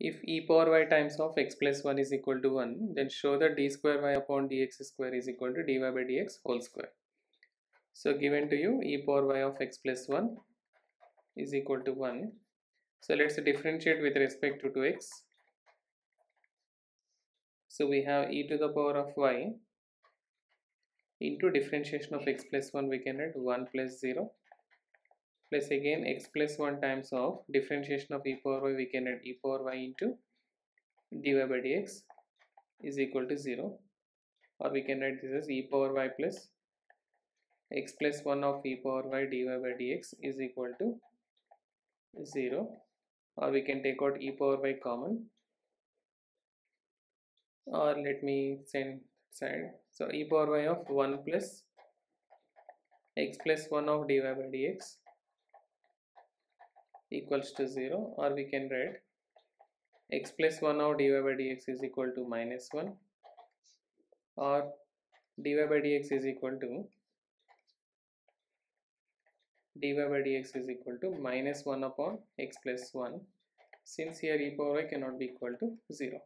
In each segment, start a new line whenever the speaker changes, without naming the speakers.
if e power y times of x plus 1 is equal to 1 then show that d square y upon dx square is equal to dy by dx whole square. So given to you e power y of x plus 1 is equal to 1 so let's differentiate with respect to, to x. So we have e to the power of y. Into differentiation of x plus 1 we can write 1 plus 0 plus again x plus 1 times of differentiation of e power y we can add e power y into dy by dx is equal to 0 or we can write this as e power y plus x plus 1 of e power y dy by dx is equal to 0 or we can take out e power y common. Or let me send side. So e power y of 1 plus x plus 1 of dy by dx equals to 0 or we can write x plus 1 of dy by dx is equal to minus 1 or dy by dx is equal to dy by dx is equal to minus 1 upon x plus 1 since here e power y cannot be equal to 0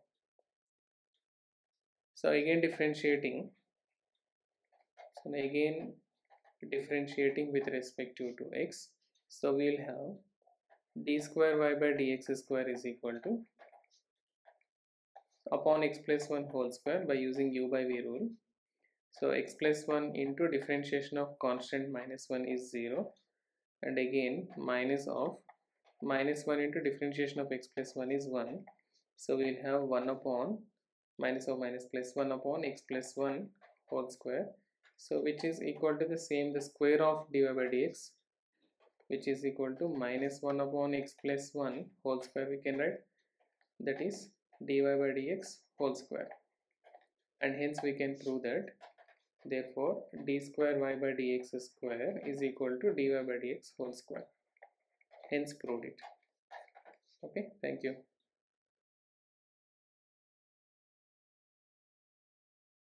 so again differentiating so again differentiating with respect to, to x. So we'll have d square y by dx square is equal to upon x plus 1 whole square by using u by v rule. So x plus 1 into differentiation of constant minus 1 is 0 and again minus of minus 1 into differentiation of x plus 1 is 1 so we'll have 1 upon minus of minus plus 1 upon x plus 1 whole square. So which is equal to the same the square of dy by dx which is equal to minus 1 upon x plus 1 whole square we can write. That is dy by dx whole square. And hence we can prove that. Therefore d square y by dx square is equal to dy by dx whole square. Hence proved it. Okay thank you